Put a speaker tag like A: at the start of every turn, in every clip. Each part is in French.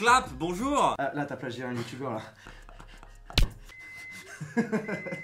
A: Clap, bonjour
B: Ah, là, t'as plagié un youtubeur là.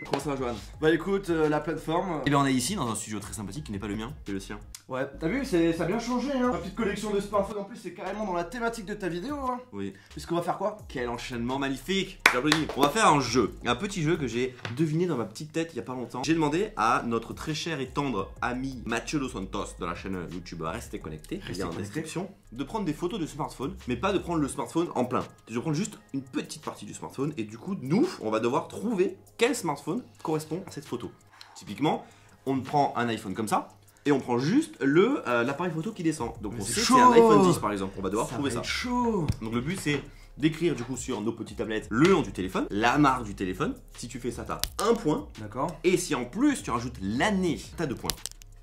A: Comment ça va, Johan?
B: Bah écoute, euh, la plateforme.
A: Eh bien, on est ici dans un studio très sympathique qui n'est pas le mien, c'est le sien.
B: Ouais, t'as vu, ça a bien changé hein. La petite collection de smartphones en plus, c'est carrément dans la thématique de ta vidéo hein.
A: Oui.
B: Puisqu'on va faire quoi?
A: Quel enchaînement magnifique J'applaudis. On va faire un jeu, un petit jeu que j'ai deviné dans ma petite tête il y a pas longtemps. J'ai demandé à notre très cher et tendre ami Mathieu Dos Santos de la chaîne YouTube Restez Connecté,
B: Restez
A: il y a en
B: connectés.
A: description, de prendre des photos de smartphone, mais pas de prendre le smartphone en plein. Je prendre juste une petite partie du smartphone et du coup, nous, on va devoir trouver quel smartphone correspond à cette photo. Typiquement, on prend un iPhone comme ça. Et on prend juste le euh, l'appareil photo qui descend. Donc
B: Mais
A: on
B: c'est
A: sait que c'est un iPhone 10 par exemple. On va devoir
B: Ça
A: trouver
B: va
A: ça.
B: être chaud
A: Donc le but c'est d'écrire du coup sur nos petites tablettes le nom du téléphone, la marque du téléphone. Si tu fais ça, t'as un point.
B: D'accord.
A: Et si en plus tu rajoutes l'année, t'as deux points.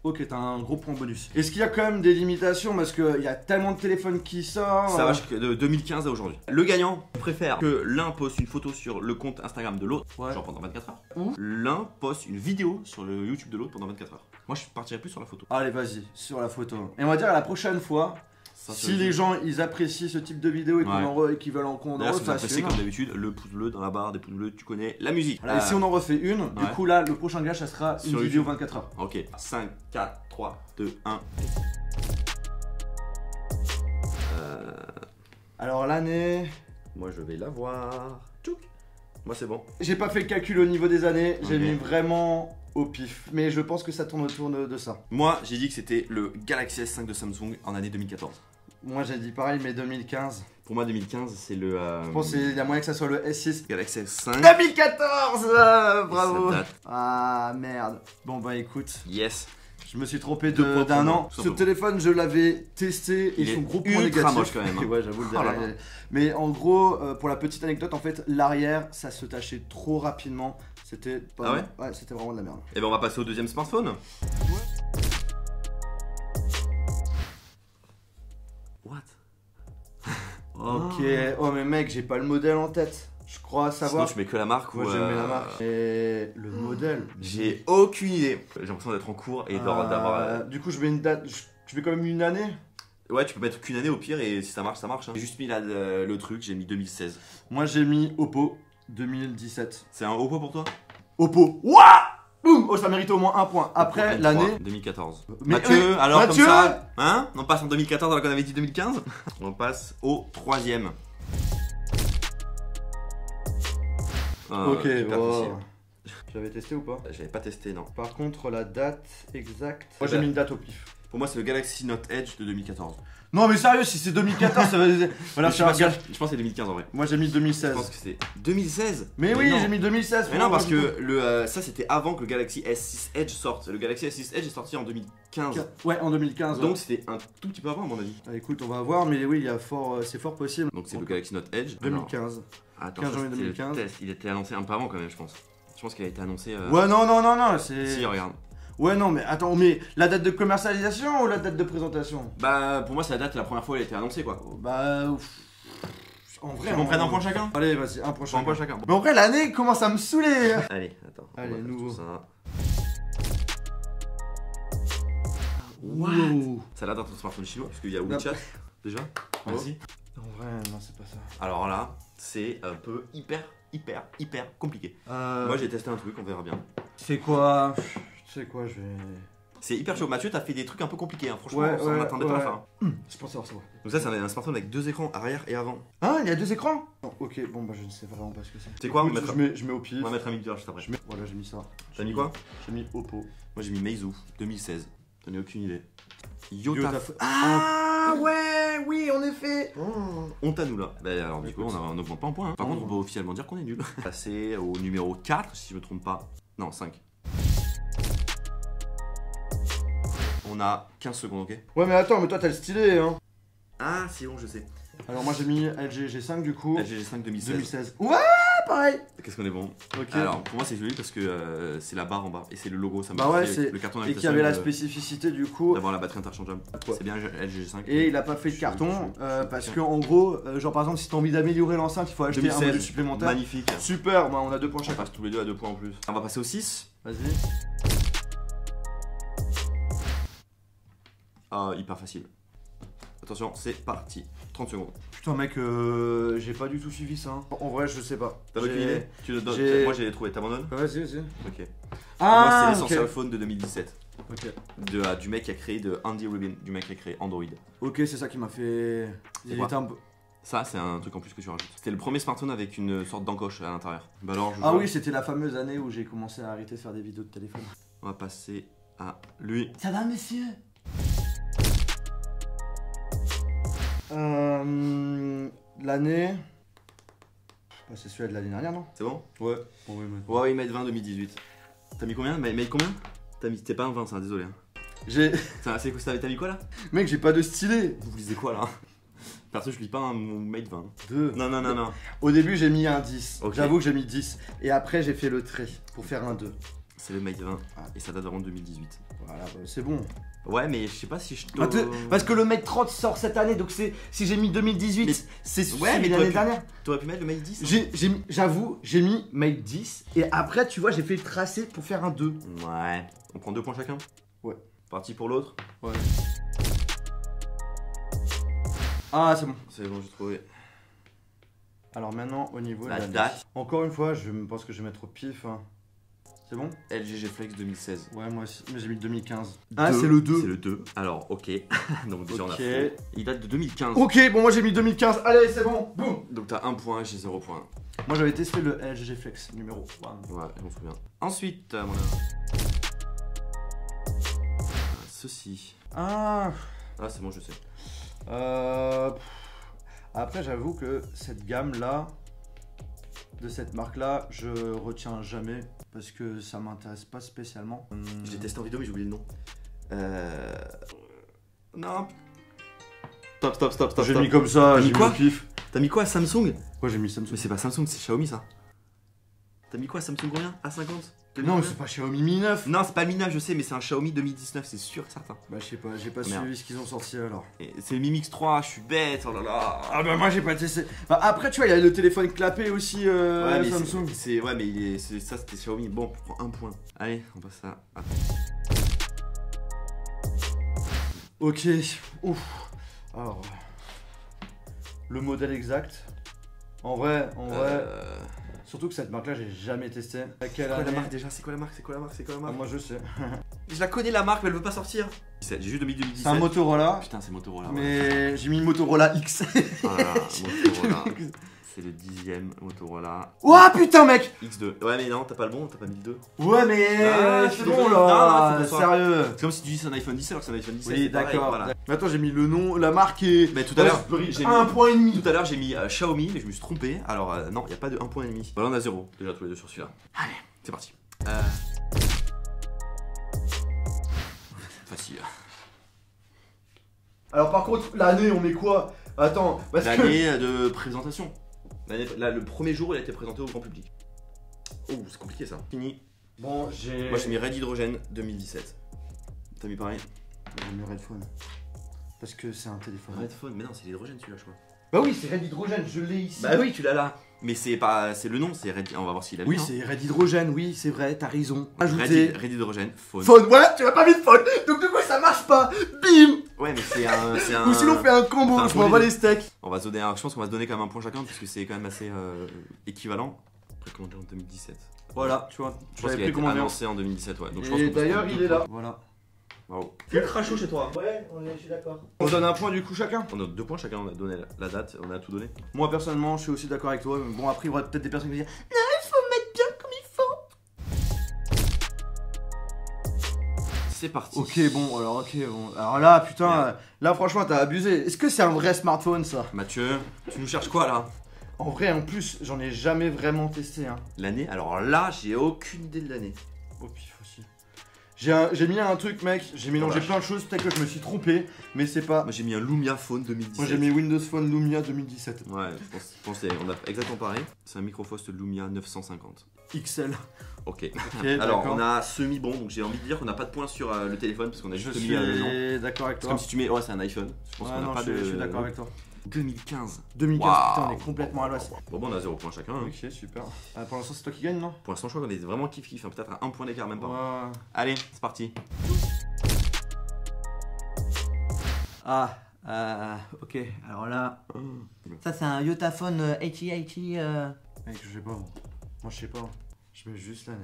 B: Ok, t'as un gros point bonus. Est-ce qu'il y a quand même des limitations Parce qu'il y a tellement de téléphones qui sortent?
A: Ça va jusqu'à de 2015 à aujourd'hui. Le gagnant préfère que l'un poste une photo sur le compte Instagram de l'autre,
B: Ouais.
A: genre pendant 24 heures.
B: Ou
A: L'un poste une vidéo sur le YouTube de l'autre pendant 24 heures. Moi je partirais plus sur la photo.
B: Allez, vas-y, sur la photo. Et on va dire à la prochaine fois,
A: Ça,
B: si les gens ils apprécient ce type de vidéo et
A: Ouais.
B: qu'ils veulent en qu'on en une.
A: comme d'habitude, le pouce bleu dans la barre des pouces bleus, tu connais la musique.
B: Voilà, et
A: Euh,
B: si on en refait une, du coup là, le prochain gage, ça sera une
A: Sur
B: vidéo
A: YouTube.
B: 24 heures.
A: Ok, 5, 4, 3, 2, 1.
B: Alors l'année,
A: Moi je vais la voir. Tchouk. Moi c'est bon.
B: j'ai pas fait le calcul au niveau des années, j'ai mis vraiment au pif. Mais je pense que ça tourne autour de, ça.
A: Moi j'ai dit que c'était le Galaxy S5 de Samsung en année 2014.
B: Moi j'ai dit pareil, mais 2015.
A: Pour moi 2015 c'est le euh,
B: Je pense qu'il y a moyen que ça soit le S6.
A: Galaxy S5.
B: 2014 euh, Bravo. Ah merde. Bon bah écoute,
A: Yes.
B: Je me suis trompé de- d'un an.
A: tout
B: Ce
A: simplement.
B: téléphone, je l'avais testé et
A: Il
B: son
A: est
B: gros point
A: ultra
B: négatif.
A: moche quand même, hein.
B: ouais, j'avoue le
A: Oh là
B: derrière.
A: là.
B: Mais en gros, euh, pour la petite anecdote, en fait, l'arrière, ça se tachait trop rapidement. C'était pas.
A: Ah ouais
B: Ouais, c'était vraiment de la merde.
A: Et ben on va passer au deuxième smartphone. What?
B: Ok. Oh mais mec, j'ai pas le modèle en tête. Je
A: Sinon tu mets que la marque
B: Moi
A: ou
B: j'ai mis la
A: euh,
B: marque. Et le modèle.
A: J'ai aucune idée. J'ai l'impression d'être en cours et d'avoir-
B: Euh,
A: euh,
B: Du coup, je mets une date. Je, je mets quand même une année.
A: Ouais, tu peux mettre qu'une année au pire et si ça marche, ça marche. hein. J'ai juste mis le, le truc, j'ai mis 2016.
B: Moi j'ai mis Oppo 2017.
A: C'est un Oppo pour toi?
B: Oppo. Ouah Boum Oh, ça mérite au moins un point. Après
A: Oppo M3,
B: l'année.
A: 2014.
B: Mais
A: Mathieu, alors
B: Mathieu
A: comme ça, hein On passe en 2014 alors qu'on avait dit 2015 On passe au troisième. Ah,
B: ok,
A: facile.
B: Tu l'avais testé ou pas
A: J'avais pas testé, non.
B: Par contre, la date exacte. Moi, j'ai mis une date au pif.
A: Pour moi, c'est le Galaxy Note Edge de 2014.
B: Non, mais sérieux, si c'est 2014, ça va. Voilà,
A: je,
B: je un gars.
A: je pense que c'est 2015 en vrai.
B: Moi, j'ai mis
A: Je
B: 2016.
A: pense que c'est 2016
B: Mais oui,
A: non.
B: j'ai mis 2016.
A: Mais non, parce que le, euh, ça c'était avant que le Galaxy S6 Edge sorte. Le Galaxy S6 Edge est sorti en 2015.
B: Ouais, en 2015.
A: Donc
B: ouais.
A: c'était un tout petit peu avant, à mon avis.
B: Ah, écoute, on va voir, mais oui, il y a fort, euh, c'est fort possible.
A: Donc c'est le Galaxy Note Edge. Alors,
B: 2015.
A: Attends,
B: 15
A: ça,
B: janvier
A: c'était le
B: 2015.
A: test. Il était annoncé un peu avant quand même, je pense. Je pense qu'il a été annoncé. euh,
B: Ouais, non, non, non, non, c'est.
A: Si, regarde.
B: Ouais, non, mais attends, mais la date de commercialisation ou la date de présentation?
A: Bah, pour moi, c'est la date, la première fois, elle a été annoncée quoi.
B: Bah. ouf. En vrai.
A: Tu qu'on prenne un point chacun?
B: Allez, vas-y, un point
A: Prends un
B: chacun.
A: point chacun.
B: Mais en vrai, l'année commence à me saouler.
A: Allez, attends. on
B: Allez, nouveau.
A: tout ça.
B: Wow.
A: Ça a l'air d'un smartphone chinois, parce qu'il y a WeChat déjà. Merci.
B: En vrai, non, c'est pas ça.
A: Alors là, c'est un peu hyper, hyper, hyper compliqué.
B: Euh,
A: Moi, j'ai testé un truc, on verra bien.
B: C'est quoi Tu sais quoi, je vais.
A: C'est hyper chaud. Mathieu, t'as fait des trucs un peu compliqués, hein. franchement,
B: Ouais,
A: on
B: ouais,
A: n'attendait pas à
B: ouais.
A: la fin.
B: Je pense savoir ça.
A: Donc ça, c'est un, un smartphone avec deux écrans, arrière et avant.
B: Hein, il y a deux écrans? Non, Ok, bon, bah je ne sais vraiment pas ce que c'est.
A: C'est quoi, on
B: Écoute, je, mets, je mets au pif.
A: On va mettre un mixeur juste après.
B: Je mets... Voilà, j'ai mis ça.
A: T'as mis quoi?
B: J'ai mis Oppo.
A: Moi, j'ai mis Meizu 2016. J'en ai aucune idée.
B: Yota-
A: Yota.
B: Ah ouais, oui, en effet.
A: Honte à nous là. Bah, alors, du coup, on n'augmente pas en points. hein. Par
B: Oh.
A: contre, on peut officiellement dire qu'on est nul. Passer au numéro 4, si je me trompe pas. Non, 5. On a 15 secondes, ok?
B: Ouais, mais attends, mais toi t'as le stylé, hein.
A: Ah, c'est bon, je sais.
B: Alors moi j'ai mis LG G5 du coup.
A: LG G5 2016.
B: 2016. Ouais, pareil.
A: Qu'est-ce qu'on est bon
B: Ok.
A: Alors, pour moi, c'est joli parce que euh, c'est la barre en bas et c'est le logo. Ça me
B: Bah ouais,
A: fait
B: c'est-
A: le carton
B: Et qui avait la
A: de-
B: spécificité du coup.
A: D'avoir la batterie interchangeable.
B: Ouais.
A: C'est bien LG G5.
B: Et il a pas fait de carton euh, parce que en gros, euh, genre par exemple si t'as envie d'améliorer l'enceinte, il faut acheter un
A: 2016,
B: module supplémentaire.
A: Magnifique.
B: Super, bah, on a deux points
A: On
B: chacun.
A: passe tous les deux à deux points en plus. On va passer au 6.
B: Vas-y.
A: Ah, hyper facile. Attention, c'est parti. 30 secondes.
B: Putain, mec, euh, j'ai pas du tout suivi ça. hein. En vrai, je sais pas.
A: T'as
B: J'ai-
A: aucune idée tu le donnes-
B: j'ai-
A: Moi j'ai trouvé, t'abandonnes
B: Ouais, Vas-y, vas-y.
A: Ok. Moi
B: Ah,
A: c'est
B: ok.
A: l'Essential Phone de 2017.
B: Ok,
A: De, ah, du mec qui a créé, de Andy Rubin, du mec qui a créé Android.
B: Ok, c'est ça qui m'a fait. Il
A: quoi
B: était un peu.
A: Ça, c'est un truc en plus que tu rajoutes. C'était le premier smartphone avec une sorte d'encoche à l'intérieur. Bah alors, je
B: Ah
A: vois.
B: oui, c'était la fameuse année où j'ai commencé à arrêter de faire des vidéos de téléphone.
A: On va passer à lui.
B: Ça va, monsieur? Euh. L'année. Bah, c'est celui de l'année dernière, non
A: C'est bon
B: Ouais. Bon, oui, mais-
A: Huawei Mate 20 2018. T'as mis combien? Mate combien? T'as mis. T'es pas un 20, ça, désolé. hein.
B: J'ai.
A: T'as mis quoi là?
B: Mec, j'ai pas de stylet
A: Vous lisez quoi là? Perso, je lis pas un Mate 20.
B: Deux.
A: Non, non, non, non.
B: Au début, j'ai mis un 10.
A: Ok.
B: J'avoue que j'ai mis 10. Et après, j'ai fait le trait pour faire un 2.
A: C'est le Mate 20
B: Ah.
A: et ça date vraiment de 2018.
B: Voilà, bah, c'est bon.
A: Ouais, mais je sais pas si je te.
B: Te- Parce que le Mate 30 sort cette année, donc c'est si j'ai mis 2018,
A: Mais-
B: c'est
A: Ouais,
B: celui l'année
A: t'aurais pu-
B: dernière.
A: T'aurais pu mettre le Mate 10 hein
B: J'ai- j'ai mis- J'avoue, j'ai mis Mate 10 et après, tu vois, j'ai fait le tracé pour faire un 2.
A: Ouais. On prend deux points chacun?
B: Ouais.
A: Parti pour l'autre?
B: Ouais. Ah, c'est bon.
A: C'est bon, j'ai trouvé.
B: Alors maintenant, au niveau
A: La
B: de l'année.
A: date.
B: Encore une fois, je me pense que je vais mettre au pif. hein. C'est bon
A: LG G Flex 2016.
B: Ouais, moi aussi. Mais j'ai mis 2015. Ah, c'est le 2.
A: C'est le 2. Alors, ok. Donc, déjà, on a
B: Ok.
A: fait. Il date de 2015.
B: Ok, bon, moi j'ai mis 2015. Allez, c'est bon. Boum.
A: Donc, t'as un point, j'ai 0 point.
B: Moi j'avais testé le LG Flex numéro 1.
A: Ouais, je m'en souviens. Ensuite, euh, mon ami. Ah, Ceci.
B: Ah.
A: Ah, c'est bon, je sais.
B: Euh, pff. Après, j'avoue que cette gamme-là, de cette marque-là, je retiens jamais parce que ça m'intéresse pas spécialement. Hum,
A: l'ai testé en vidéo, mais j'ai oublié le nom. Euh. Non. Stop, stop, stop, stop.
B: J'ai mis comme ça, j'ai
A: mis quoi. T'as mis quoi Samsung?
B: Quoi, j'ai mis Samsung?
A: Mais c'est pas Samsung, c'est Xiaomi ça. T'as mis quoi Samsung combien A50
B: Non, mais c'est pas Xiaomi Mi 9.
A: Non, c'est pas Mi 9, je sais, mais c'est un Xiaomi 2019, c'est sûr, certain.
B: Bah, je sais pas, j'ai pas
A: Oh, merde.
B: suivi ce qu'ils ont sorti alors.
A: Et C'est le Mi Mix 3, je suis bête, oh là là.
B: Ah, bah, moi j'ai pas testé. Bah, après, tu vois, il y a le téléphone clapé aussi, euh,
A: ouais, mais
B: Samsung.
A: c'est- c'est ouais, mais il est, c'est- ça c'était Xiaomi. Bon, prends un point. Allez, on passe à.
B: Ok, ouf. Alors, le modèle exact. En vrai, en vrai,
A: Euh,
B: surtout que cette marque-là, j'ai jamais testé. À
A: C'est
B: quelle
A: quoi la marque déjà C'est quoi la marque C'est quoi la marque C'est quoi la
B: Ah,
A: marque
B: Moi je sais.
A: Je la connais la marque, mais elle veut pas sortir. J'ai juste mis 2017.
B: C'est un Motorola,
A: Putain, c'est Motorola. ouais.
B: mais j'ai mis Motorola X.
A: Ah Motorola. C'est le dixième Motorola
B: Ouah putain mec
A: X2. Ouais, mais non, t'as pas le bon, t'as pas mis le 2.
B: Ouais mais
A: Ah,
B: c'est bon là,
A: Non,
B: sérieux.
A: C'est comme si tu dis c'est un iPhone 10 alors que c'est un iPhone 17.
B: Oui d'accord.
A: Voilà.
B: Mais attends j'ai mis le nom, la marque et...
A: Mais tout à l'heure, j'ai
B: un
A: mis-
B: point et demi.
A: Tout à l'heure j'ai mis euh, Xiaomi, mais je me suis trompé. Alors euh, non, il y a pas de 1 point et demi. Voilà, on a 0 déjà tous les deux sur celui-là. Allez, c'est parti. Euh... Facile.
B: Alors par contre l'année on met quoi? Attends, parce que...
A: L'année de présentation. Là, le premier jour, il a été présenté au grand public. Oh, c'est compliqué ça. Fini.
B: Bon j'ai...
A: Moi j'ai mis Red Hydrogen 2017. T'as mis pareil?
B: J'ai mis Redphone. Parce que c'est un téléphone.
A: Red Phone, mais non, c'est l'hydrogène celui-là, je crois.
B: Bah oui c'est Red Hydrogène, je l'ai ici.
A: Bah oui, tu l'as là. Mais c'est pas. C'est le nom, c'est Red. On va voir s'il a
B: Oui c'est Red Hydrogène, oui c'est vrai, t'as raison.
A: Red,
B: Ajouter...
A: Red Hydrogen, Phone.
B: Phone, voilà, tu m'as pas mis de phone, donc du coup ça marche pas, bim
A: Ouais, mais c'est un. c'est un-
B: Ou sinon on fait un combo,
A: c'est un
B: je m'envoie
A: combo.
B: les steaks.
A: On va se donner. un- Je pense qu'on va se donner quand même un point chacun, parce que c'est quand même assez euh, équivalent. Précommandé en 2017.
B: Voilà, tu vois,
A: Je pense qu'il a été
B: précommandé.
A: annoncé en 2017, ouais. Donc je pense
B: Et
A: qu'on peut se
B: d'ailleurs
A: prendre
B: il
A: deux
B: est là.
A: points.
B: Voilà.
A: Bravo. Ultra chaud chez toi.
B: Ouais, on est, je suis d'accord. On donne un point du coup chacun.
A: On a deux points chacun, on a donné la- la date, on a tout donné.
B: Moi personnellement, je suis aussi d'accord avec toi. Mais bon, après, il y aura peut-être des personnes qui vont dire Non,
A: C'est parti.
B: Ok, bon, alors, ok, bon. Alors là, putain,
A: Merde.
B: là, franchement, t'as abusé. Est-ce que c'est un vrai smartphone ça?
A: Mathieu, tu nous cherches quoi là?
B: En vrai, en plus, j'en ai jamais vraiment testé. Hein.
A: L'année? Alors là, j'ai aucune idée de l'année.
B: Au pif aussi. J'ai mis un truc, mec. J'ai mélangé plein de choses. Peut-être que je me suis trompé, mais c'est pas.
A: Moi j'ai mis un Lumia Phone 2017.
B: Moi, j'ai mis Windows Phone Lumia 2017.
A: Ouais, je pense, je pense on a exactement pareil. C'est un Microfost Lumia 950.
B: XL.
A: Ok.
B: Ok,
A: Alors on a semi bon, donc j'ai envie de dire qu'on n'a pas de points sur euh, le téléphone parce qu'on a
B: Je
A: juste mis à deux ans.
B: suis d'accord avec
A: C'est
B: toi.
A: comme si tu mets, ouais, c'est un iPhone. Je pense
B: Ouais,
A: qu'on pas
B: je,
A: de.
B: je suis d'accord avec toi.
A: 2015.
B: 2015,
A: Waouh.
B: putain, on est complètement à l'ouest.
A: Bon, bon, on a 0 points chacun. hein.
B: Ok, super. Ah, pour l'instant, c'est toi qui gagne, non?
A: Pour l'instant, je crois qu'on est vraiment kiff kiff. hein. Peut-être à un point d'écart, même pas.
B: Ouais.
A: Allez, c'est parti.
B: Ah,
C: Euh, ok, alors là,
A: Oh.
C: ça c'est un Yotaphone euh, 8080. euh,
B: Mec, je sais pas. Moi, Moi, je sais pas. Je mets juste l'année.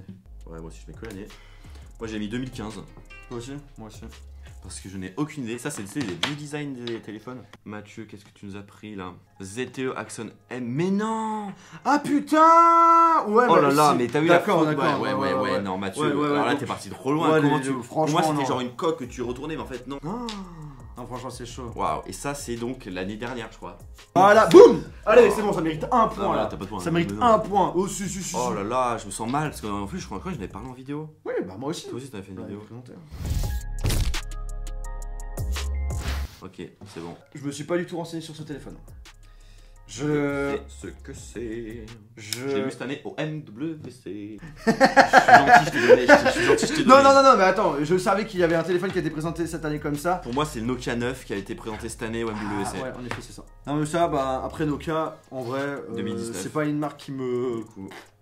A: Ouais, moi aussi je mets que l'année. Moi j'ai mis 2015
B: Toi aussi? Moi aussi.
A: parce que je n'ai aucune idée. Ça c'est les vieux designs des téléphones. Mathieu, qu'est-ce que tu nous as pris là? ZTE Axon M. Mais non
B: Ah putain Ouais,
A: Oh
B: bah,
A: là là, mais t'as vu la
B: D'accord, d'accord.
A: Ouais, ouais, ouais, ouais, non, Mathieu.
B: Ouais, ouais, ouais,
A: alors là t'es parti trop loin.
B: Ouais,
A: Comment
B: les-
A: tu... Pour
B: franchement,
A: moi c'était genre une coque que tu retournais, mais en fait non.
B: Non, non franchement, c'est chaud.
A: Waouh, et ça c'est donc l'année dernière, je crois.
B: Voilà, boum Allez, c'est bon, ça mérite un point
A: Non, là, pas de point.
B: Ça mérite un point. Oh, si, si, si.
A: Oh là là, je me sens mal parce qu'en plus je crois que je n'avais parlé en vidéo.
B: Oui, bah moi aussi.
A: Toi aussi t'avais fait une
B: Ouais,
A: vidéo.
B: présentateur.
A: Ok, c'est bon.
B: Je me suis pas du tout renseigné sur ce téléphone. Je.
A: C'est ce que c'est.
B: Je.
A: Je l'ai vu cette année au MWC. je suis gentil, je donné. Je suis gentil.
B: Non, non, non, non, mais attends, je savais qu'il y avait un téléphone qui a été présenté cette année comme ça.
A: Pour moi, c'est le Nokia 9 qui a été présenté cette année au MWC.
B: Ah, ouais, en effet, c'est ça. Non, mais ça, bah, après Nokia, en vrai, euh,
A: 2019.
B: c'est pas une marque qui me.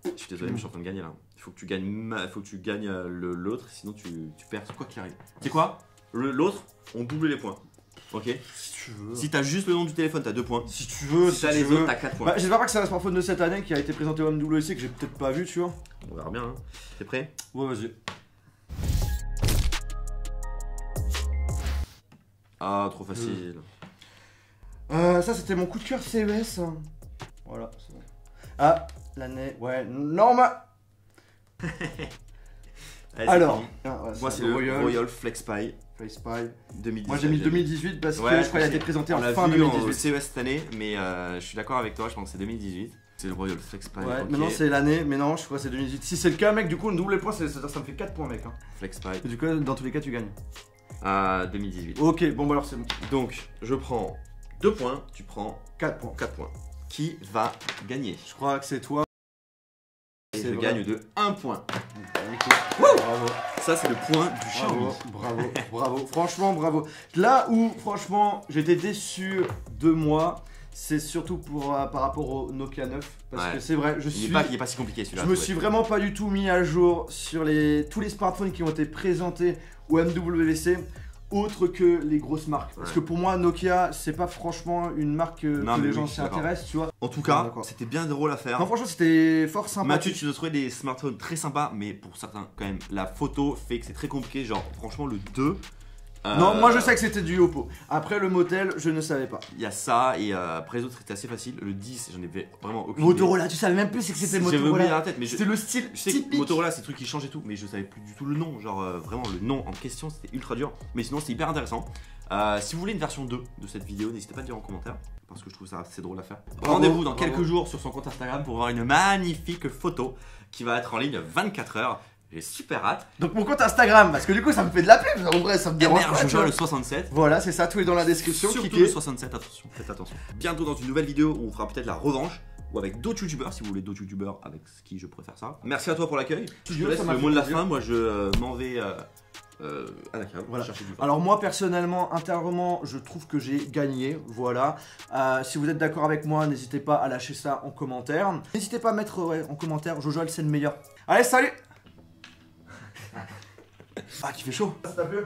A: Je suis désolé, mais je suis en train de gagner là. Il faut que tu gagnes, ma- faut que tu gagnes euh, l'autre, sinon tu, tu perds quoi qu'il arrive? Tu sais quoi L'autre, on double les points. Ok
B: Si tu veux.
A: Si t'as juste le nom du téléphone, t'as 2 points.
B: Si tu veux,
A: Si
B: si
A: t'as
B: tu
A: les
B: veux.
A: autres, t'as 4 points.
B: Bah, j'espère pas que c'est un smartphone de cette année qui a été présenté au MWC que j'ai peut-être pas vu, tu vois.
A: On verra bien. Hein. T'es prêt?
B: Ouais, vas-y.
A: Ah, trop facile.
B: Euh, ça, c'était mon coup de cœur CES. Voilà, c'est bon. Ah, l'année. Ouais, normal. Alors, ah, ouais,
A: moi c'est le
B: Royal,
A: Royal, Flex Pi
B: FacePy.
A: 2018.
B: Moi, j'ai mis 2018 parce que
A: Ouais,
B: je crois qu'il a été présenté
A: On
B: en fin
A: vu en
B: 2018.
A: CES cette année, mais euh, je suis d'accord avec toi, je pense que c'est 2018. C'est le Royal Flex Pi.
B: Ouais, maintenant c'est l'année, mais non, je crois que c'est 2018. Si c'est le cas, mec, du coup, le double point, c'est- ça, ça me fait 4 points, mec. Hein.
A: Flex
B: du coup, dans tous les cas, tu gagnes.
A: Ah, 2018.
B: Ok, bon, bah alors c'est bon.
A: Donc, je prends 2 points, tu prends
B: 4 points.
A: 4 points. Qui va gagner?
B: Je crois que c'est toi.
A: Je gagne de 1 point.
B: Bravo,
A: Ça, c'est le point du Xiaomi.
B: bravo, bravo, bravo. Franchement, bravo. Là où, franchement, j'étais déçu de moi, c'est surtout pour, euh, par rapport au Nokia 9. Parce
A: Ouais.
B: que c'est vrai, je
A: Il
B: suis.
A: n'est pas, il est pas si compliqué
B: Je
A: celui-là.
B: me
A: faut
B: suis vraiment pas du tout mis à jour sur les, tous les smartphones qui ont été présentés au MWC, autre que les grosses marques. Parce que pour moi, Nokia, c'est pas franchement une marque euh,
A: Non,
B: que
A: mais
B: les
A: oui,
B: gens
A: je suis
B: s'y
A: d'accord.
B: intéressent, tu vois.
A: En tout cas,
B: d'accord.
A: c'était bien drôle à faire.
B: Non, franchement, c'était fort sympa.
A: Mathieu, tu nous as trouvé des smartphones très sympas, mais pour certains, quand même, la photo fait que c'est très compliqué. Genre, franchement, le 2. Euh,
B: Non, moi je sais que c'était du Oppo. Après le motel, je ne savais pas.
A: Il y a ça, et euh, après les autres, c'était assez facile. Le 10, j'en avais vraiment aucune
B: Motorola, tu savais même plus c'est que
A: idée.
B: c'était
A: J'avais oublié dans
B: Motorola.
A: la tête, mais je,
B: C'était le style
A: je sais que
B: typique.
A: Motorola, c'est des trucs qui changent et tout, mais je savais plus du tout le nom. Genre, euh, vraiment, le nom en question, c'était ultra dur. Mais sinon, c'était hyper intéressant. Euh, si vous voulez une version 2 de cette vidéo, n'hésitez pas à le dire en commentaire. Parce que je trouve ça assez drôle à faire.
B: Bravo,
A: Rendez-vous dans
B: bravo.
A: quelques jours sur son compte Instagram pour voir une magnifique photo qui va être en ligne 24 heures. J'ai super hâte.
B: Donc mon compte Instagram, parce que du coup ça me fait de la pub, en vrai ça me dérange vois.
A: le 67.
B: Voilà, c'est ça, tout est dans la description.
A: Surtout
B: cliquez.
A: le 67, attention, faites attention. Bientôt dans une nouvelle vidéo où on fera peut-être la revanche ou avec d'autres youtubeurs si vous voulez d'autres youtubeurs avec qui je préfère ça. Merci à toi pour l'accueil. Je te laisse le mot de la fin, moi je euh, m'en vais euh, euh, à la cave
B: Voilà.
A: chercher du pain.
B: Alors moi personnellement, intérieurement, je trouve que j'ai gagné, voilà. Euh, si vous êtes d'accord avec moi, n'hésitez pas à lâcher ça en commentaire. N'hésitez pas à mettre ouais, en commentaire, Jojoal c'est le meilleur. Allez, salut Ah, qui fait chaud. Ça plu